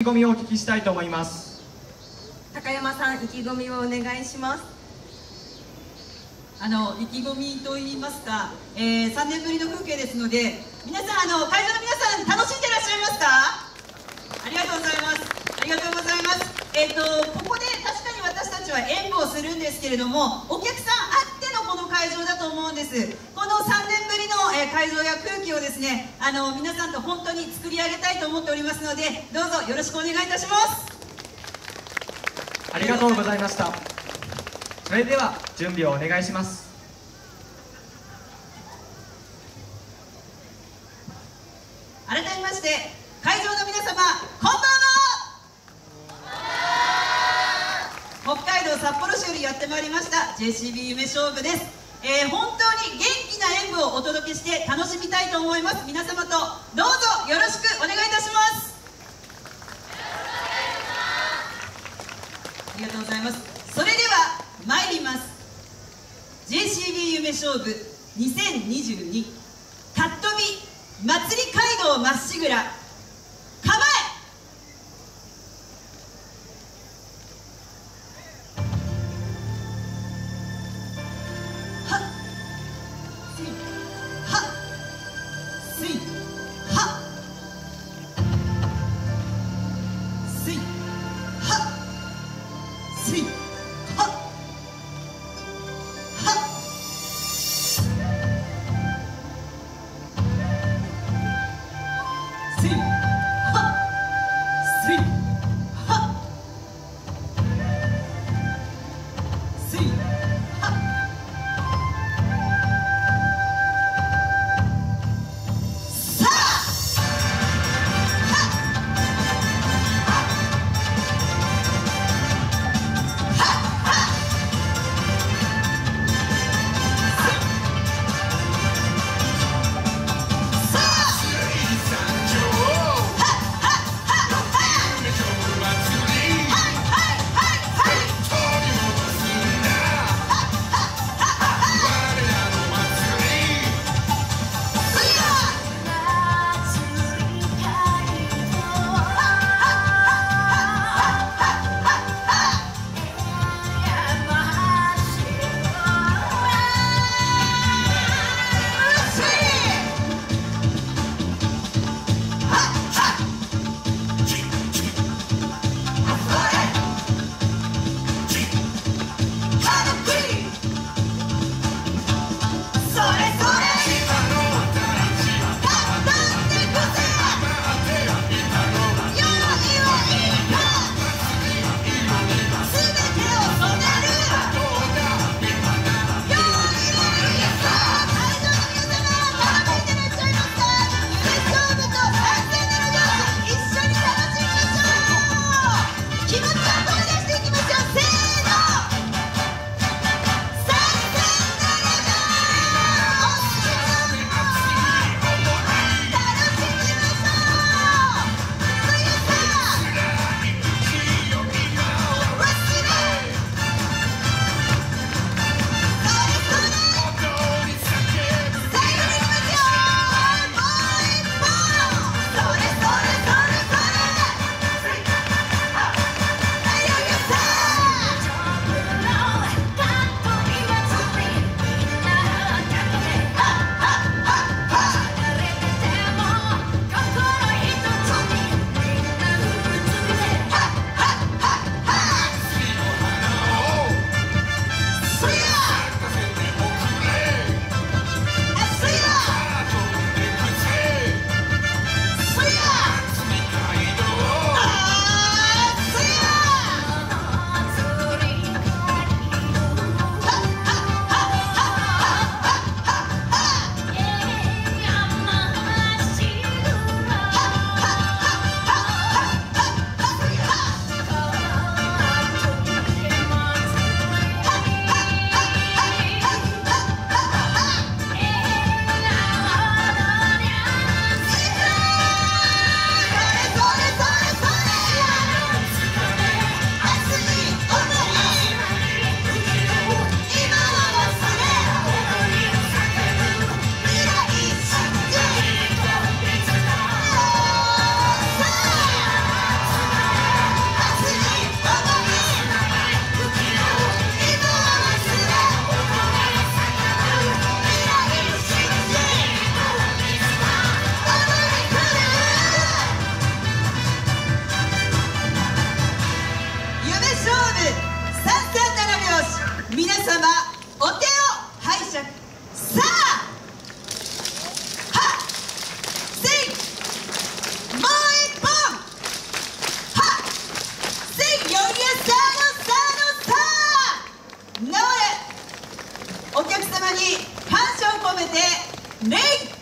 意気込みをお聞きしたいと思います。高山さん意気込みをお願いします。あの意気込みといいますか、えー、3年ぶりの風景ですので皆さんあの会場の皆さん楽しんでいらっしゃいますか？ありがとうございます。ありがとうございます。えっ、ー、とここで確かに私たちは演舞をするんですけれどもお客さんあってのこの会場だと思うんです。この3年ぶりの、えー、会場や空気をですねあの皆さんと本当に作り上げたいと思っておりますのでどうぞよろしくお願いいたします。ありがとうございました。それでは準備をお願いします。改めまして会場の皆様こんばんは。北海道札幌市よりやってまいりました JCB 夢勝負です。えー、本当をお届けして楽しみたいと思います。皆様とどうぞよろしくお願いいたします。ありがとうございます。それでは参ります。JCB 夢勝負2022たっ飛び祭り街道まっしぐら。see. 皆様お手を拝借。さあはせいもう一本。はせいよなおお客様に感謝を込めて礼